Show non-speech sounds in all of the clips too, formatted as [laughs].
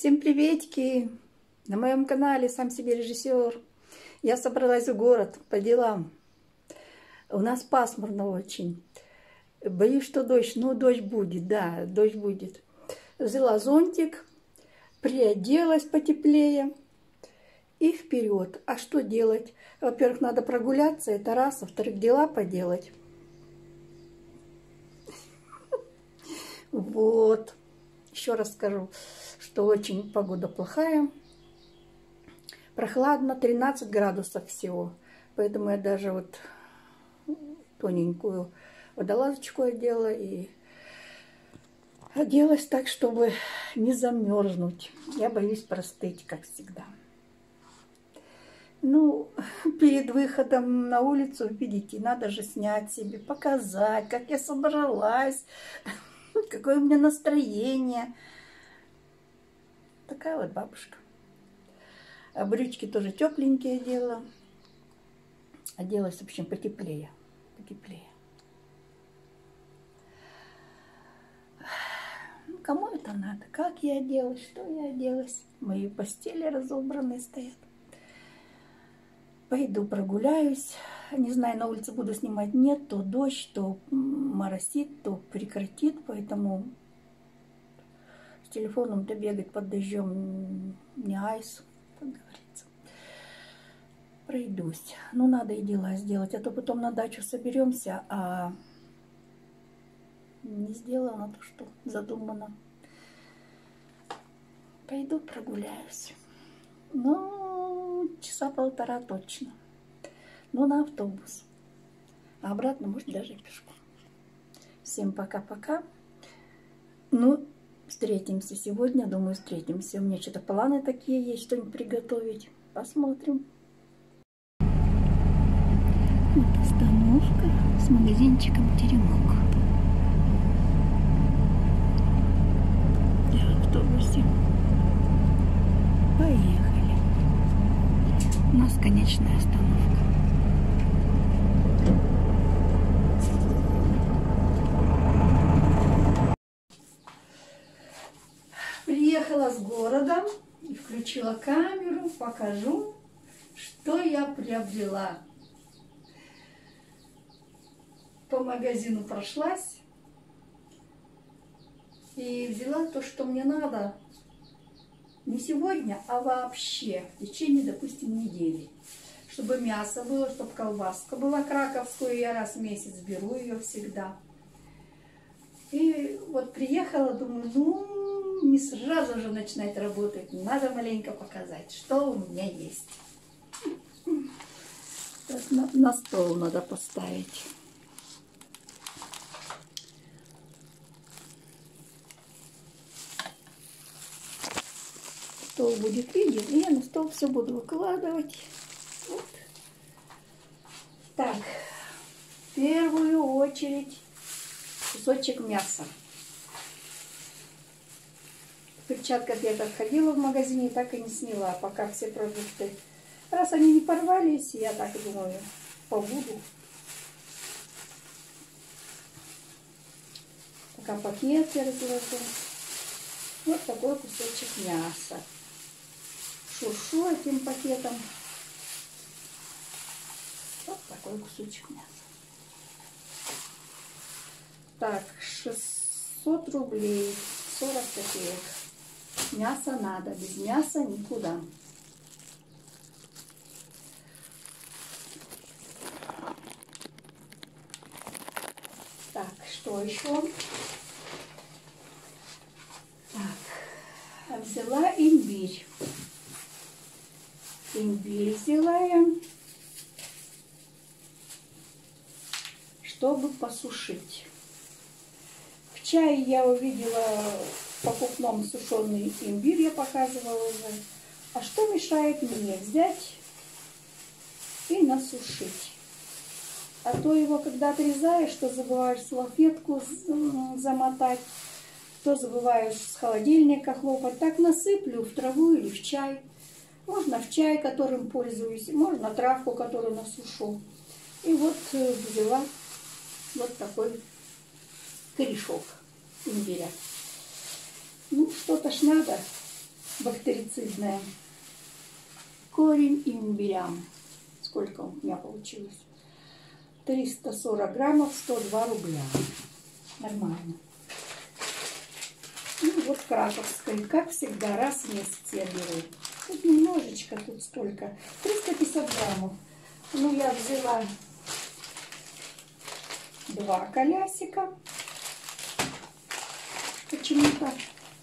Всем приветики! На моем канале «Сам себе режиссер». Я собралась в город по делам. У нас пасмурно очень. Боюсь, что дождь. Ну, дождь будет, да, дождь будет. Взяла зонтик, приоделась потеплее и вперед. А что делать? Во-первых, надо прогуляться, это раз. Во-вторых, дела поделать. [laughs] Вот. Еще раз скажу что очень погода плохая. Прохладно, 13 градусов всего. Поэтому я даже вот тоненькую водолазочку одела и оделась так, чтобы не замерзнуть. Я боюсь простыть, как всегда. Ну, перед выходом на улицу, видите, надо же снять себе, показать, как я собралась, какое у меня настроение. Такая вот бабушка. А брючки тоже тепленькие одела. Оделась, в общем, потеплее. Потеплее. Ну, кому это надо? Как я оделась? Что я оделась? Мои постели разобранные стоят. Пойду прогуляюсь. Не знаю, на улице буду снимать. Нет, то дождь, то моросит, то прекратит. Поэтому телефоном-то бегать под дождем не айс, как говорится. Пройдусь. Ну, надо и дела сделать, а то потом на дачу соберемся, а не сделано то, что задумано. Пойду прогуляюсь. Ну, часа полтора точно. Ну, на автобус. А обратно, может, даже пешком. Всем пока-пока. Ну, Встретимся сегодня, думаю, встретимся. У меня что-то планы такие есть, что-нибудь приготовить. Посмотрим. Вот остановка с магазинчиком «Теремок». Я в автобусе. Поехали. У нас конечная остановка. Города и включила камеру, покажу, что я приобрела. По магазину прошлась и взяла то, что мне надо не сегодня, а вообще в течение, допустим, недели. Чтобы мясо было, чтобы колбаска была краковскую, я раз в месяц беру ее всегда. И вот приехала, думаю, ну, не сразу же начинать работать. Надо маленько показать, что у меня есть. Так, на, на стол надо поставить. Стол будет виден, и я на стол все буду выкладывать. Вот. Так, в первую очередь кусочек мяса перчатках я так ходила в магазине, так и не сняла, пока все продукты. Раз они не порвались, я так думаю, побуду. Пока я разложу. Вот такой кусочек мяса. Шуршу этим пакетом. Вот такой кусочек мяса. Так, 600 рублей, 40 копеек. Мясо надо, без мяса никуда. Так, что еще? Так, взяла имбирь. Имбирь взяла я, чтобы посушить. В чае я увидела покупном сушеный имбирь я показывала уже. А что мешает мне взять и насушить? А то его, когда отрезаешь, то забываешь салфетку замотать, то забываешь с холодильника хлопать. Так насыплю в траву или в чай. Можно в чай, которым пользуюсь, можно травку, которую насушу. И вот э, взяла вот такой корешок имбиря. Ну, что-то ж надо. бактерицидная. Корень имбиря. Сколько у меня получилось? 340 граммов, 102 рубля. Нормально. Ну вот краковской, как всегда, раз в месяц я беру. Тут немножечко, тут сколько? 350 граммов. Ну, я взяла два колясика. Почему-то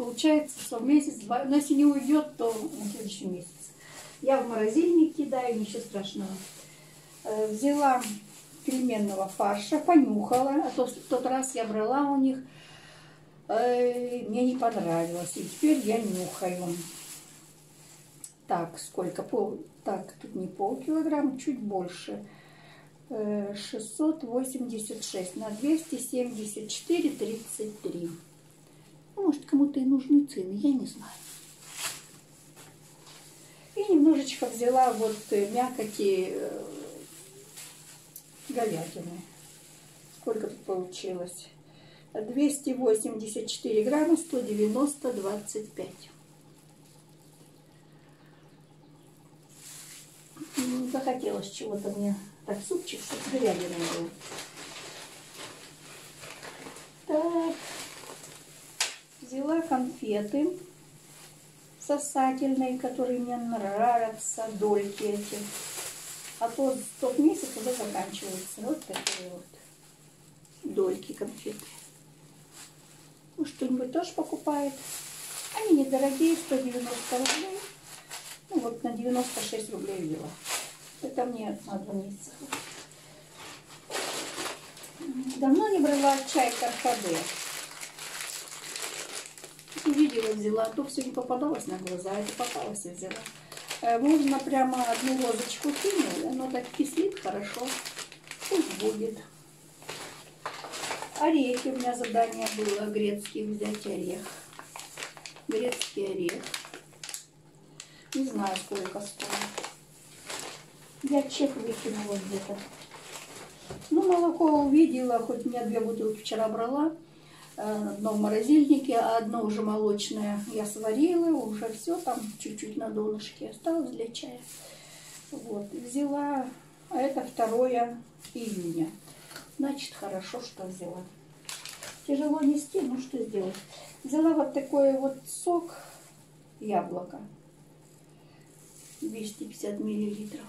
получается, что в месяц, два, но если не уйдет, то на следующий месяц. Я в морозильник кидаю, ничего страшного. Э, взяла пельменного фарша, понюхала, а то тот раз я брала у них, э, мне не понравилось, и теперь я нюхаю. Так, сколько? Пол, так, тут не полкилограмма, чуть больше. 686 э, на 274, 33. Может, кому-то и нужны цены, я не знаю. И немножечко взяла вот э, мякоти говядины. Сколько тут получилось? 284 грамма, 190, 25. Захотелось чего-то мне. Так, супчик с говядиной был. Так. Взяла конфеты сосательные, которые мне нравятся, дольки эти. А то тот месяц уже заканчивается. Вот такие вот дольки конфеты. Ну, что-нибудь тоже покупает. Они недорогие, 190 рублей. Ну, вот на 96 рублей взяла. Это мне на два месяца. Давно не брала чай Каркаде. Увидела, взяла. А то все не попадалось на глаза, а это попалось и взяла. Э, можно прямо одну розочку кинуть, оно так кислит хорошо. Пусть будет. Орехи у меня задание было грецкий взять орех. Грецкий орех. Не знаю, сколько стоит. Я чек выкинула где-то. Ну, молоко увидела, хоть меня две бутылки вчера брала. Э, одно в морозильнике, а одно уже молочное я сварила, уже все там чуть-чуть на донышке осталось для чая. Вот, взяла, а это 2 июня. Значит, хорошо, что взяла. Тяжело нести, ну что сделать. Взяла вот такой вот сок яблоко. 250 миллилитров.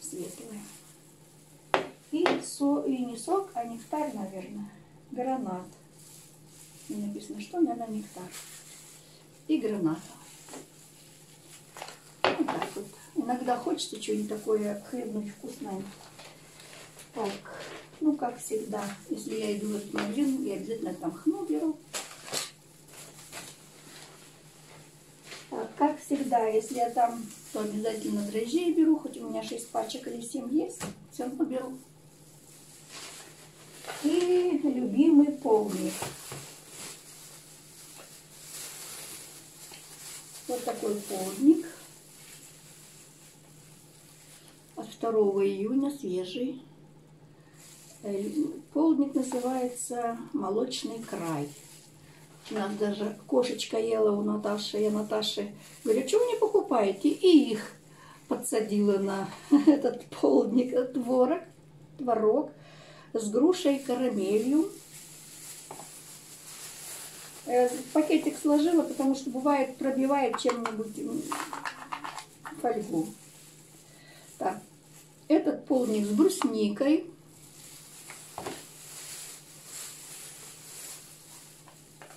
Светлое. И, со, и не сок, а нектар, наверное. Гранат. И написано, что, наверное, нектар. И гранат. Вот так вот. Иногда хочется что-нибудь такое хлебнуть вкусное. Так, ну, как всегда, если я иду в этот магазин, я обязательно там хну беру. Так, как всегда, если я там, то обязательно дрожжей беру, хоть у меня 6 пачек или 7 есть, все равно беру. И любимый полник. Вот такой полник. От 2 июня свежий. Э, полдник называется «Молочный край». У нас даже кошечка ела у Наташи. Я Наташе говорю, что вы не покупаете? И их подсадила на [laughs] этот полдник, творог, творог с грушей карамелью. Э, пакетик сложила, потому что бывает пробивает чем-нибудь фольгу. Так, этот полник с брусникой.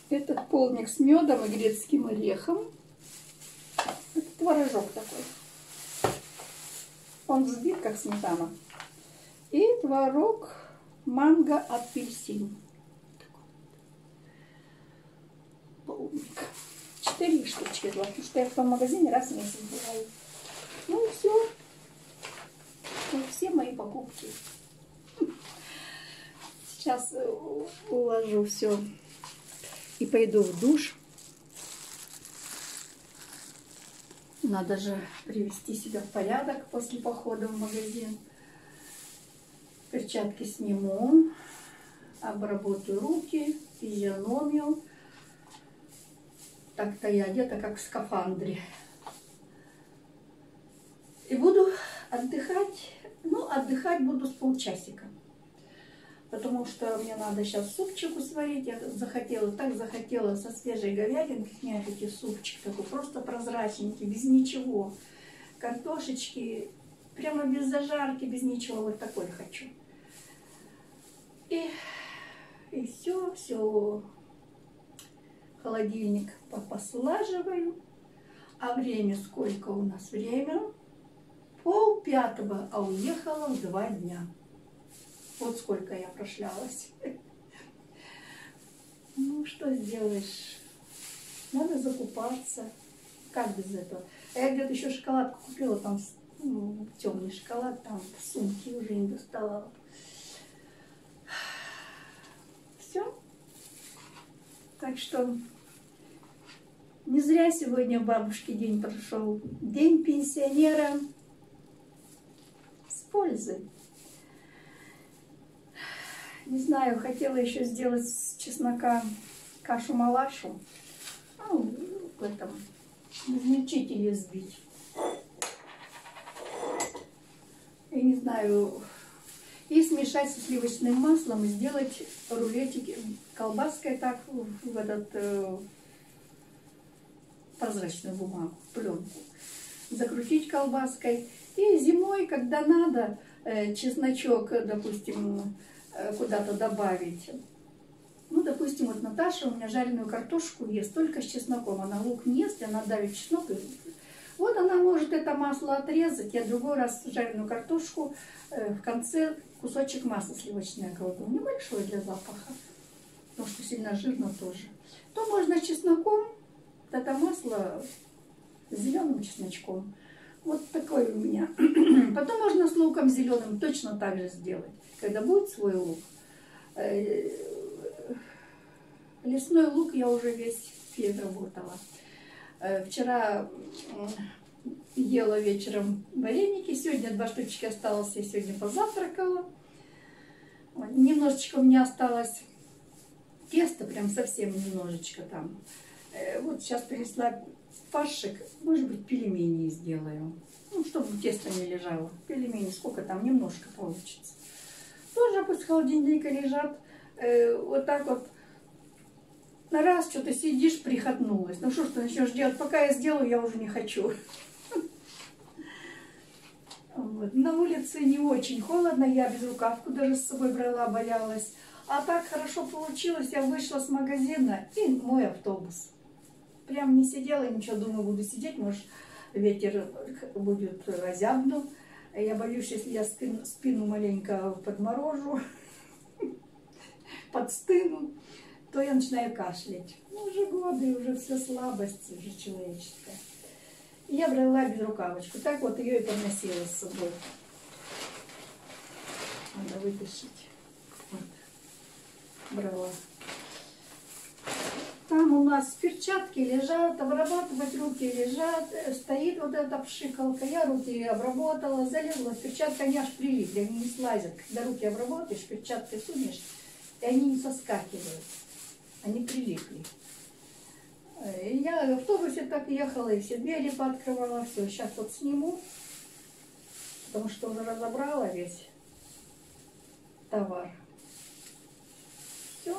Этот полник с медом и грецким орехом. Это творожок такой. Он взбит, как сметана. И творог манго-апельсин. Полник. Четыре штучки взяла, потому что я в том магазине раз в месяц бываю. Ну и все. Вот все мои покупки. Сейчас э, уложу все и пойду в душ. Надо же привести себя в порядок после похода в магазин. Перчатки сниму, обработаю руки, физиономию. Так-то я одета как в скафандре. И буду отдыхать. Ну, отдыхать буду с полчасика. Потому что мне надо сейчас супчику сварить. Я захотела, так захотела со свежей говядинки снять эти супчик. Такой просто прозрачненький, без ничего. Картошечки, прямо без зажарки, без ничего. Вот такой хочу. И, и все, все. Холодильник послаживаю. А время сколько у нас? Время пол пятого, а уехала в два дня. Вот сколько я прошлялась. [laughs] Ну, что сделаешь? Надо закупаться. Как без этого? А я где-то еще шоколадку купила, там ну, темный шоколад, там в сумке уже не доставала. Все. Так что не зря сегодня бабушке день прошел. День пенсионера с пользой. Не знаю, хотела еще сделать с чеснока кашу-малашу. Ну, в этом измельчителе сбить. Я не знаю, и смешать со сливочным маслом и сделать рулетики колбаской так в этот э, прозрачную бумагу, пленку. Закрутить колбаской. И зимой, когда надо, э, чесночок, допустим, Э, куда-то добавить. Ну, допустим, вот Наташа у меня жареную картошку ест только с чесноком. Она лук не ест, она давит чеснок. Вот она может это масло отрезать. Я другой раз жареную картошку э, в конце кусочек масла сливочное кладу. Небольшой для запаха, потому что сильно жирно тоже. То можно чесноком, это масло зеленым чесночком. Вот такой у меня. [clears throat] Потом можно с луком зеленым точно так же сделать когда будет свой лук. Э, лесной лук я уже весь переработала. Э, вчера ела вечером вареники, сегодня два штучки осталось, я сегодня позавтракала. Немножечко у меня осталось теста, прям совсем немножечко там. Э, вот сейчас принесла фаршик, может быть, пельмени сделаю. Ну, чтобы тесто не лежало. Пельмени, сколько там, немножко получится тоже пусть холодильника лежат. Э, вот так вот. На раз что-то сидишь, прихотнулась. Ну что ж ты начнешь делать? Пока я сделаю, я уже не хочу. Вот. На улице не очень холодно, я без рукавку даже с собой брала, боялась. А так хорошо получилось, я вышла с магазина и мой автобус. Прям не сидела, ничего, думаю, буду сидеть, может, ветер будет озябну. Я боюсь, если я спину, спину маленько подморожу, [laughs] подстыну, то я начинаю кашлять. Ну, уже годы, уже все слабость уже человеческая. И я брала безрукавочку. Так вот ее и поносила с собой. Надо вытащить. Вот. Брала. Там у нас перчатки лежат, обрабатывать руки лежат, э, стоит вот эта пшикалка. Я руки обработала, залезла, перчатка они аж прилипли, они не слазят. Когда руки обработаешь, перчатки сунешь, и они не соскакивают. Они прилипли. Э, я в автобусе так ехала, и все двери пооткрывала, все. Сейчас вот сниму, потому что уже разобрала весь товар. Все.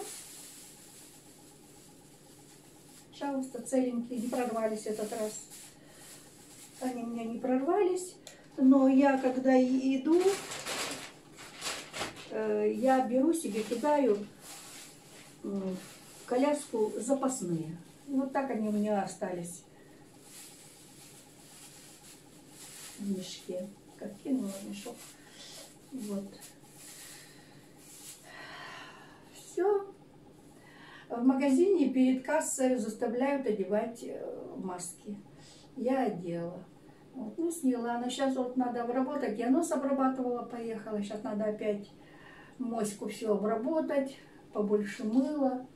Пожалуйста, целенькие, не прорвались этот раз. Они у меня не прорвались. Но я, когда иду, э, я беру себе, кидаю коляску запасные. Вот так они у меня остались в мешке. Как кинула мешок. Вот. Все. В магазине перед кассой заставляют одевать э, маски. Я одела. Вот, ну, сняла. Но сейчас вот надо обработать. Я нос обрабатывала, поехала. Сейчас надо опять моську все обработать, побольше мыла.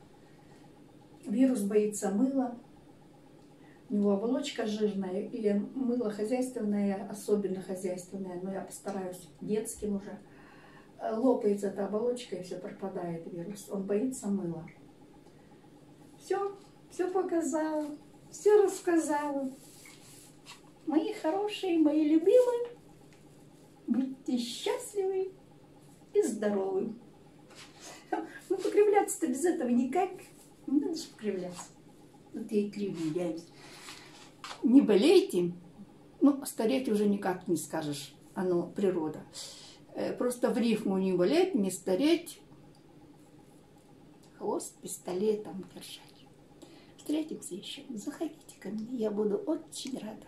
Вирус боится мыла. У него оболочка жирная, или мыло хозяйственное, особенно хозяйственное, но я постараюсь детским уже. Э, лопается эта оболочка и все пропадает вирус. Он боится мыла. Все, все показала. все рассказала. Мои хорошие, мои любимые, будьте счастливы и здоровы. Ну, покривляться-то без этого никак. Не надо же покривляться. Вот я и кривляюсь. Не болейте. Ну, стареть уже никак не скажешь. Оно природа. Э, просто в рифму не болеть, не стареть. Хвост пистолетом держать. Встретимся еще. Заходите ко мне. Я буду очень рада.